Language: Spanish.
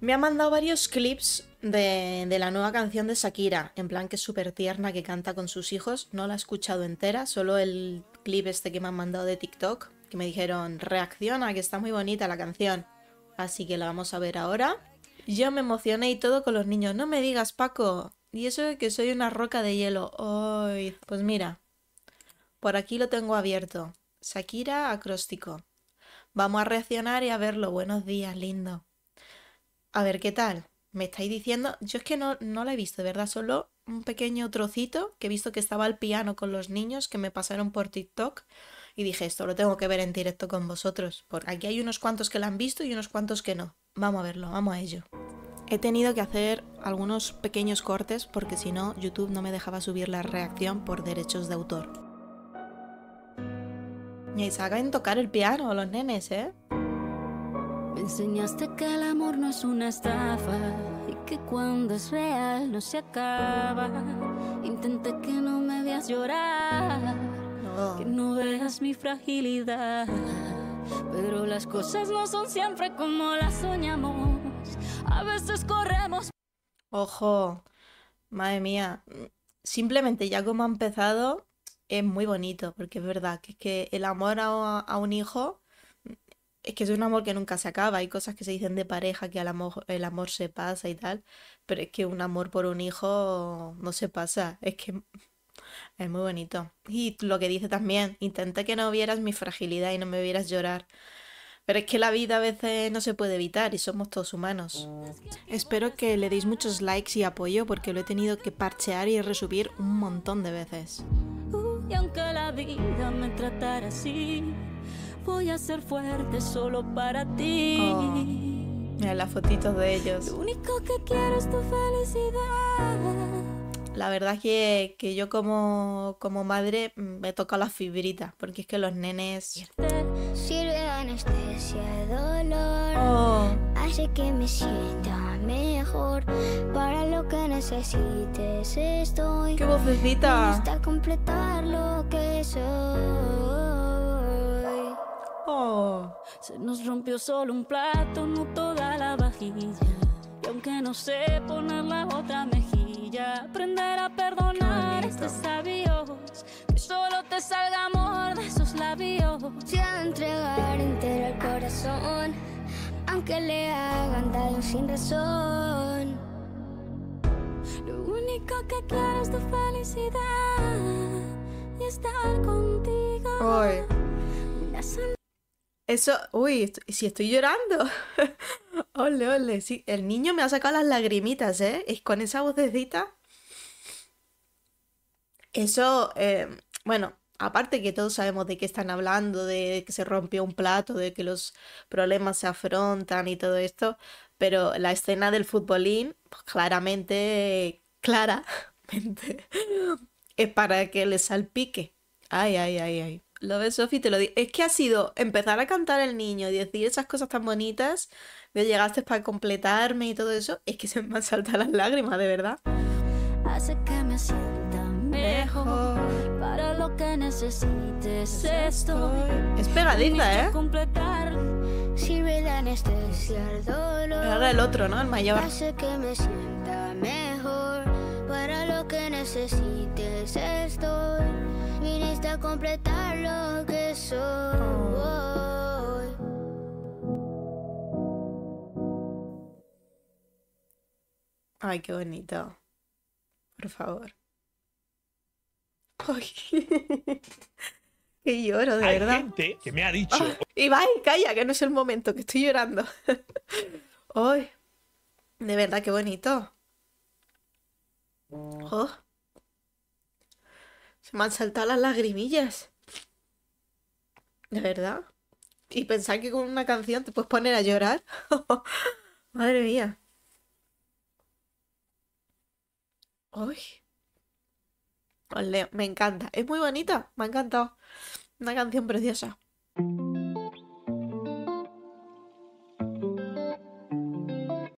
Me ha mandado varios clips de, la nueva canción de Shakira, en plan que es súper tierna, que canta con sus hijos. No la he escuchado entera, solo el clip este que me han mandado de TikTok, que me dijeron, reacciona, que está muy bonita la canción. Así que la vamos a ver ahora. Yo me emocioné y todo con los niños. No me digas, Paco. Y eso de que soy una roca de hielo. Ay, pues mira, por aquí lo tengo abierto. Shakira acróstico. Vamos a reaccionar y a verlo. Buenos días, lindo. A ver, ¿qué tal? Me estáis diciendo. Yo es que no, no la he visto, de verdad. Solo un pequeño trocito que he visto que estaba al piano con los niños que me pasaron por TikTok. Y dije, esto lo tengo que ver en directo con vosotros. Porque aquí hay unos cuantos que la han visto y unos cuantos que no. Vamos a verlo, vamos a ello. He tenido que hacer algunos pequeños cortes porque si no, YouTube no me dejaba subir la reacción por derechos de autor. Y saben tocar el piano los nenes, ¿eh? Enseñaste que el amor no es una estafa y que cuando es real no se acaba. Intenté que no me veas llorar, que no veas mi fragilidad. Pero las cosas no son siempre como las soñamos. A veces corremos Ojo, madre mía. Simplemente ya como ha empezado es muy bonito, porque es verdad que es que el amor a, a un hijo es que es un amor que nunca se acaba. Hay cosas que se dicen de pareja que al amor, el amor se pasa y tal, pero es que un amor por un hijo no se pasa. Es que es muy bonito. Y lo que dice también, intenté que no vieras mi fragilidad y no me vieras llorar. Pero es que la vida a veces no se puede evitar y somos todos humanos. Espero que le deis muchos likes y apoyo porque lo he tenido que parchear y resubir un montón de veces. y aunque la vida me tratara así, voy a ser fuerte solo para ti. Oh. Mira las fotitos de ellos. Lo único que quiero es tu felicidad. La verdad es que, que yo como, como madre mm, me toca las fibritas porque es que los nenes... Sirve de anestesia de dolor. Oh, Hace que me sienta mejor. Para lo que necesites estoy. ¡Qué vocecita! Hasta completar lo que Oh, Se nos rompió solo un plato, no toda la vajilla. Y aunque no sé poner la otra mejilla, aprender a perdonar Qué es bonito. de sabios. Que solo te salga amor de esos labios. Ha de entregar entero el corazón. Aunque le hagan daño sin razón. Lo único que quiero es tu felicidad y estar contigo. Ay. Eso, uy, si estoy llorando. Ole, ole, sí. El niño me ha sacado las lagrimitas, ¿eh? Y con esa vocecita. Eso, eh, bueno, aparte que todos sabemos de qué están hablando, de que se rompió un plato, de que los problemas se afrontan y todo esto, pero la escena del futbolín, pues claramente, claramente, es para que le salpique. Ay, ay, ay, ay. Lo ves, Sofi, te lo digo. Es que ha sido empezar a cantar el niño y decir esas cosas tan bonitas, de llegaste para completarme y todo eso, es que se me han saltado las lágrimas, de verdad. hace que me sienta mejor. Para lo que necesites estoy. Es pegadiza, ¿eh? Completar Sirve de anestesia el dolor. Ahora el otro, ¿no? El mayor. Hace que me sienta mejor. Para lo que necesites estoy. Viniste completar lo que soy. Ay, qué bonito. Por favor. Ay. Que lloro, de Hay verdad. gente que me ha dicho, Ah, Ibai, calla, que no es el momento, que estoy llorando. Ay, de verdad, qué bonito. Oh. Se me han saltado las lagrimillas. De verdad. Y pensar que con una canción te puedes poner a llorar. Madre mía. Ay. Ole, me encanta. Es muy bonita. Me ha encantado. Una canción preciosa.